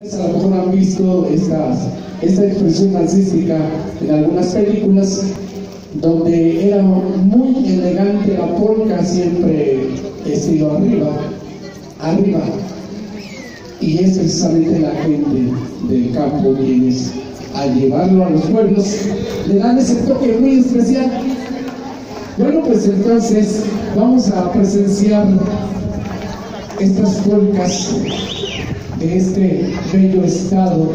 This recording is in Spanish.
A lo mejor han visto esta, esta expresión artística en algunas películas donde era muy elegante la polka, siempre estilo arriba, arriba. Y es precisamente la gente del campo quienes al llevarlo a los pueblos le dan ese toque muy especial. Bueno, pues entonces vamos a presenciar estas polcas de este bello estado